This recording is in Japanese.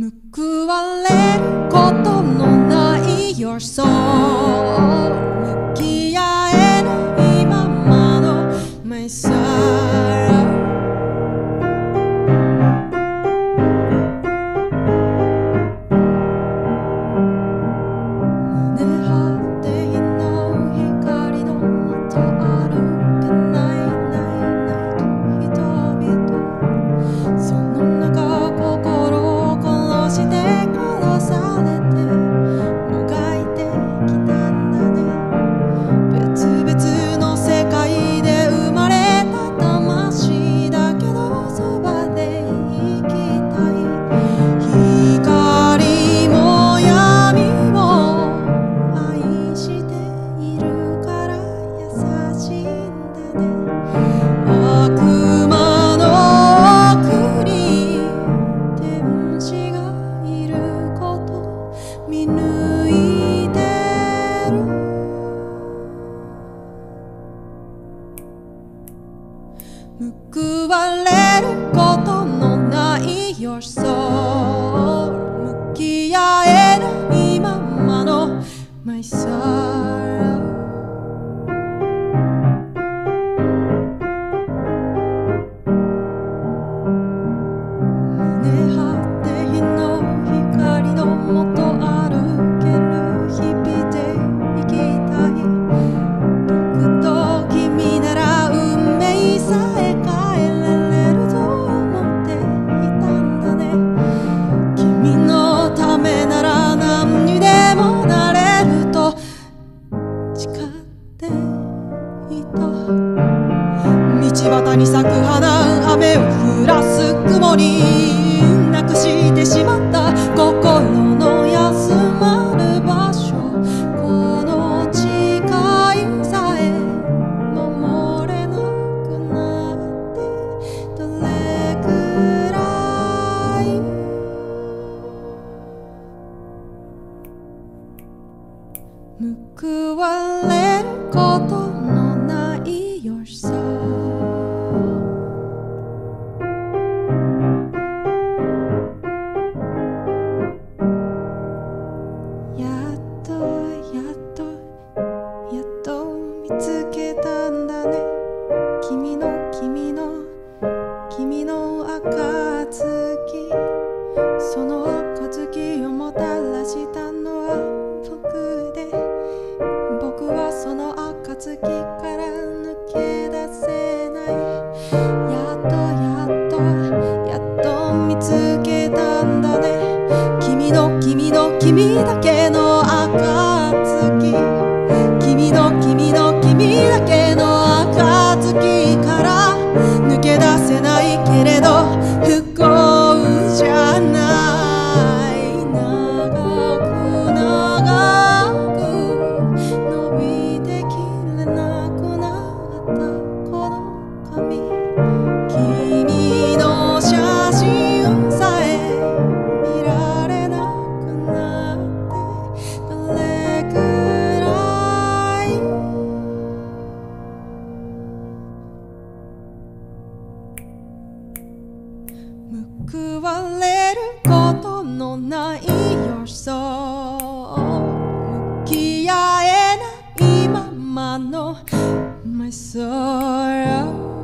報われることのない Your soul 報われることのない Your soul 向き合えないままの My soul す雲になくしてしまった。心の休まる場所。この誓いさえ守れなくなってどれくらい？報われること君の暁。その暁をもたらしたのは僕で。僕はその暁から抜け出せない。やっとやっとやっと見つけたんだね。君の君の君だのない Your soul 向き合えないままの My sorrow